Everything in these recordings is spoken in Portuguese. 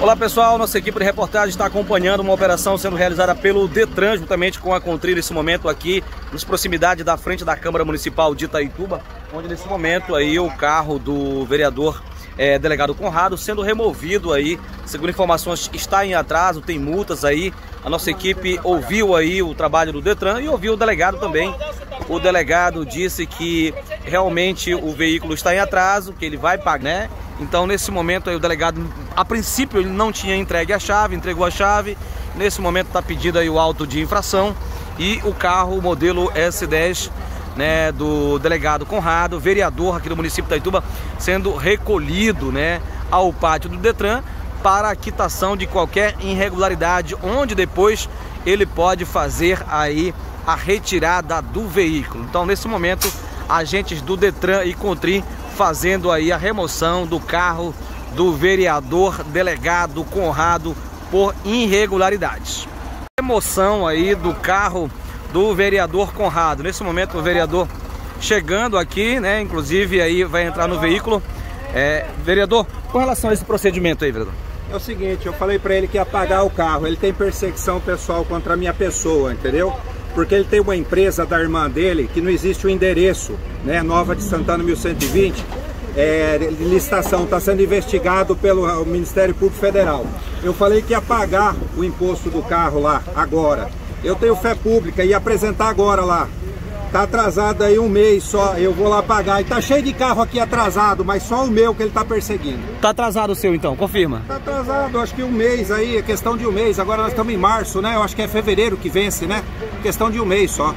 Olá pessoal, nossa equipe de reportagem está acompanhando uma operação sendo realizada pelo Detran, juntamente com a Contrilha, nesse momento aqui, nas proximidades da frente da Câmara Municipal de Itaituba, onde nesse momento aí o carro do vereador é, delegado Conrado sendo removido aí, segundo informações, está em atraso, tem multas aí. A nossa equipe ouviu aí o trabalho do Detran e ouviu o delegado também. O delegado disse que realmente o veículo está em atraso, que ele vai pagar, né? Então, nesse momento, aí, o delegado, a princípio, ele não tinha entregue a chave, entregou a chave. Nesse momento, está pedido aí o auto de infração e o carro, modelo S10, né, do delegado Conrado, vereador aqui do município de Itaituba, sendo recolhido, né, ao pátio do Detran para a quitação de qualquer irregularidade, onde depois ele pode fazer aí a retirada do veículo. Então, nesse momento, agentes do Detran e Contrim fazendo aí a remoção do carro do vereador delegado Conrado por irregularidades. Remoção aí do carro do vereador Conrado. Nesse momento o vereador chegando aqui, né? Inclusive aí vai entrar no veículo. É, vereador, com relação a esse procedimento aí, vereador. É o seguinte, eu falei para ele que ia pagar o carro. Ele tem perseguição pessoal contra a minha pessoa, entendeu? Porque ele tem uma empresa da irmã dele que não existe o endereço, né, Nova de Santana 1120, é, licitação está sendo investigado pelo Ministério Público Federal. Eu falei que ia pagar o imposto do carro lá agora. Eu tenho fé pública e apresentar agora lá. Tá atrasado aí um mês só, eu vou lá pagar. E tá cheio de carro aqui atrasado, mas só o meu que ele tá perseguindo. Tá atrasado o seu então, confirma. Tá atrasado, acho que um mês aí, é questão de um mês. Agora nós estamos em março, né? Eu acho que é fevereiro que vence, né? Questão de um mês só.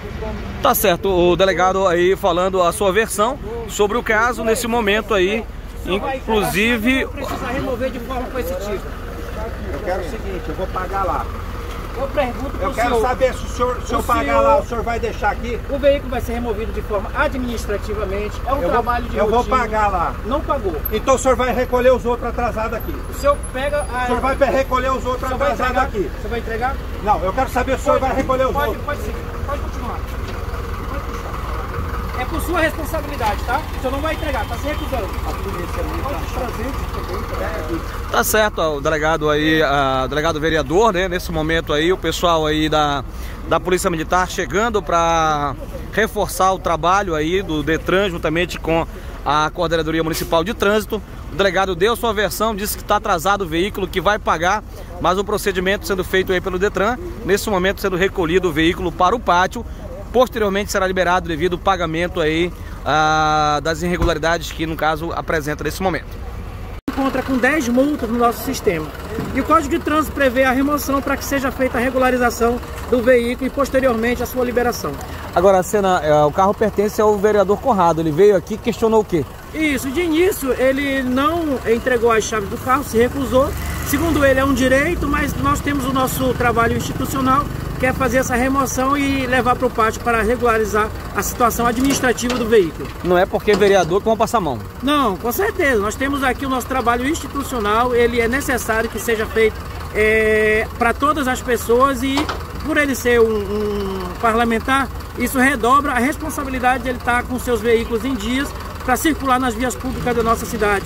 Tá certo, o delegado aí falando a sua versão sobre o caso nesse momento aí. Inclusive. Precisa remover de forma coercitiva. Eu quero o seguinte, eu vou pagar lá. Eu pergunto Eu quero senhor, saber se o senhor, se o eu pagar senhor, lá, o senhor vai deixar aqui? O veículo vai ser removido de forma administrativamente. É um eu trabalho vou, de Eu rotina. vou pagar lá. Não pagou. Então o senhor vai recolher os outros atrasados aqui. O senhor pega a... O senhor vai recolher os outros atrasados aqui. Você vai entregar? Não, eu quero saber se o senhor vai recolher os pode, outros. Pode sim, pode continuar. É por sua responsabilidade, tá? O senhor não vai entregar, tá se recusando. A polícia tá Tá certo, o delegado aí, o delegado vereador, né? Nesse momento aí, o pessoal aí da, da Polícia Militar chegando para reforçar o trabalho aí do Detran juntamente com a Coordenadoria Municipal de Trânsito. O delegado deu sua versão, disse que está atrasado o veículo, que vai pagar, mas o procedimento sendo feito aí pelo Detran, nesse momento sendo recolhido o veículo para o pátio, Posteriormente será liberado devido ao pagamento aí ah, das irregularidades que no caso apresenta nesse momento. Encontra com 10 multas no nosso sistema. E o Código de Trânsito prevê a remoção para que seja feita a regularização do veículo e posteriormente a sua liberação. Agora, a cena, é, o carro pertence ao vereador Conrado. Ele veio aqui e questionou o quê? Isso, de início ele não entregou as chaves do carro, se recusou. Segundo ele, é um direito, mas nós temos o nosso trabalho institucional quer fazer essa remoção e levar para o pátio para regularizar a situação administrativa do veículo. Não é porque é vereador que vão passar mão? Não, com certeza. Nós temos aqui o nosso trabalho institucional, ele é necessário que seja feito é, para todas as pessoas e por ele ser um, um parlamentar, isso redobra a responsabilidade de ele estar com seus veículos em dias para circular nas vias públicas da nossa cidade.